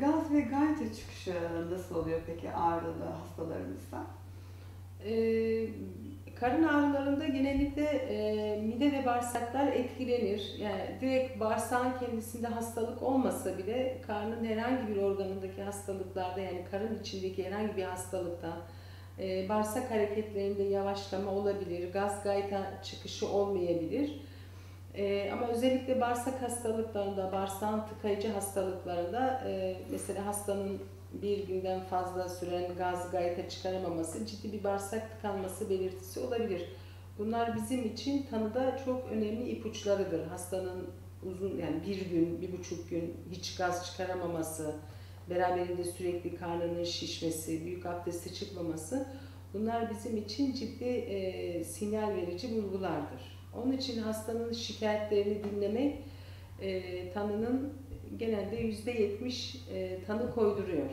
gaz ve gayta çıkışı nasıl oluyor peki ağrılı hastalarımızda? Ee, karın ağrılarında genellikle e, mide ve bağırsaklar etkilenir. Yani direkt bağırsağın kendisinde hastalık olmasa bile karnın herhangi bir organındaki hastalıklarda yani karın içindeki herhangi bir hastalıkta e, bağırsak hareketlerinde yavaşlama olabilir, gaz gayta çıkışı olmayabilir. Özellikle bağırsak hastalıklarında, bağırsağın tıkayıcı hastalıklarında e, mesela hastanın bir günden fazla süren gaz gayta çıkaramaması ciddi bir bağırsak tıkanması belirtisi olabilir. Bunlar bizim için tanıda çok önemli ipuçlarıdır. Hastanın uzun yani bir gün, bir buçuk gün hiç gaz çıkaramaması, beraberinde sürekli karnının şişmesi, büyük abdesti çıkmaması bunlar bizim için ciddi e, sinyal verici bulgulardır. Onun için hastanın şikayetlerini dinlemek e, tanının genelde yüzde yetmiş e, tanı koyduruyor.